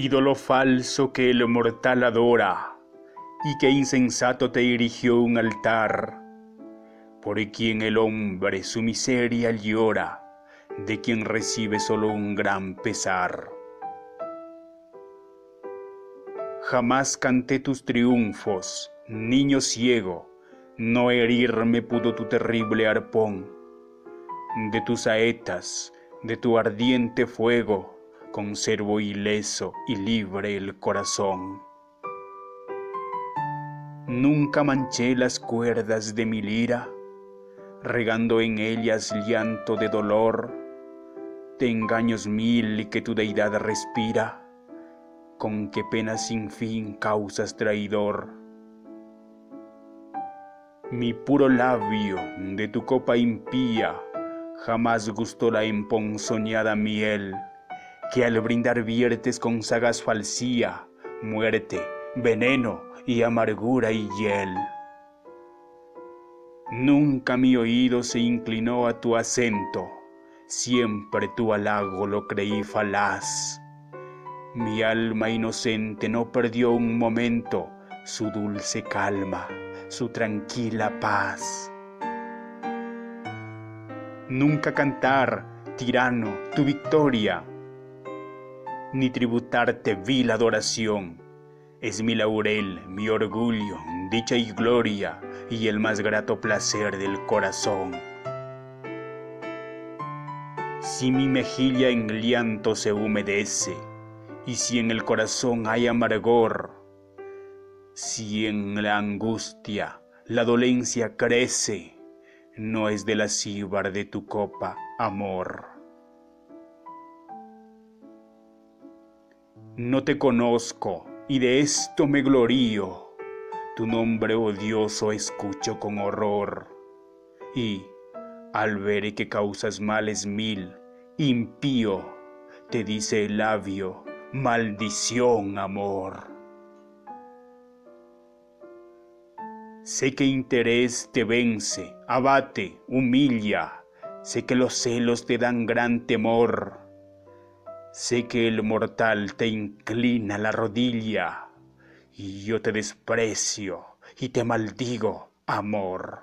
ídolo falso que el mortal adora, y que insensato te erigió un altar, por quien el hombre su miseria llora, de quien recibe solo un gran pesar. Jamás canté tus triunfos, niño ciego, no herirme pudo tu terrible arpón. De tus saetas, de tu ardiente fuego, conservo ileso y libre el corazón. Nunca manché las cuerdas de mi lira, regando en ellas llanto de dolor, de engaños mil y que tu deidad respira, con qué pena sin fin causas traidor. Mi puro labio de tu copa impía jamás gustó la emponzoñada miel que al brindar viertes con sagas falsía, muerte, veneno y amargura y hiel. Nunca mi oído se inclinó a tu acento, siempre tu halago lo creí falaz. Mi alma inocente no perdió un momento su dulce calma, su tranquila paz. Nunca cantar, tirano, tu victoria, ni tributarte vil adoración. Es mi laurel, mi orgullo, dicha y gloria, y el más grato placer del corazón. Si mi mejilla en llanto se humedece, y si en el corazón hay amargor, si en la angustia la dolencia crece, no es de la cíbar de tu copa, amor. No te conozco y de esto me glorío. Tu nombre odioso escucho con horror. Y, al ver que causas males mil, impío, te dice el labio, maldición, amor. Sé que interés te vence, abate, humilla, sé que los celos te dan gran temor. Sé que el mortal te inclina la rodilla. Y yo te desprecio y te maldigo, amor.